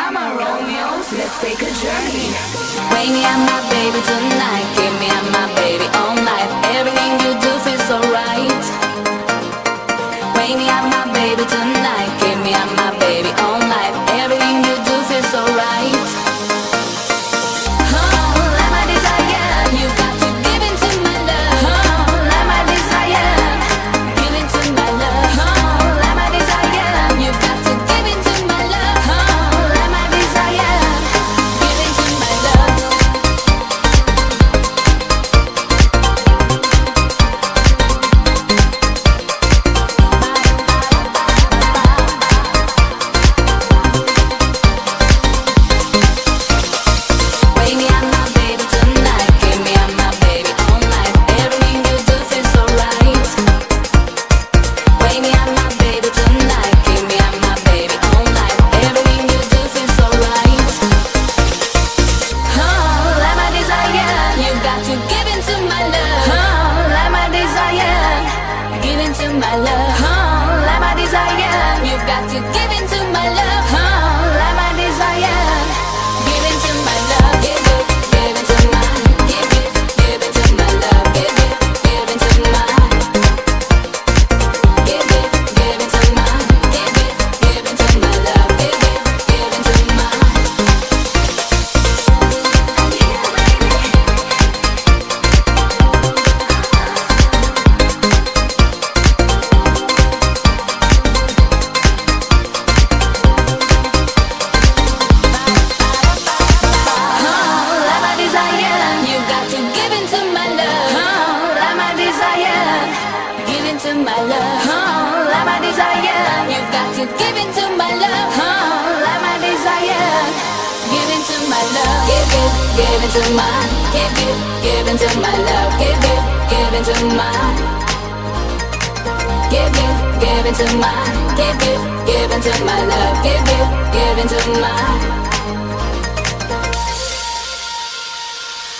Come on, Romeo, let's take a journey. Wake me up, my baby, tonight. Give me up, my baby, all night. Everything you do feels so right. Wake me up, my baby, tonight. Give me up, into my love. Oh, like my desire, You've got to give into my love. Oh, like my desire, give into my love. Give it, give into my, give it, give into my love. Give it, give into my. Give it, give into my, give it, give into my love. Give it, give into my.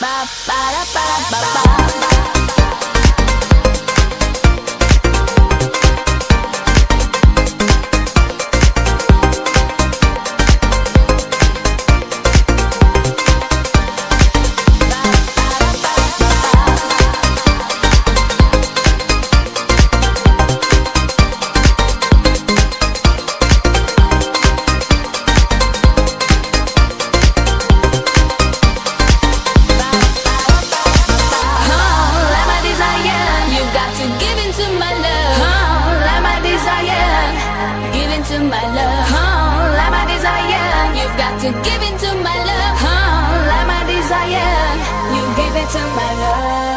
Ba ba da ba ba ba ba. My love. Oh, like my desire, you've got to give into my love. Oh, like my desire, you give it to my love.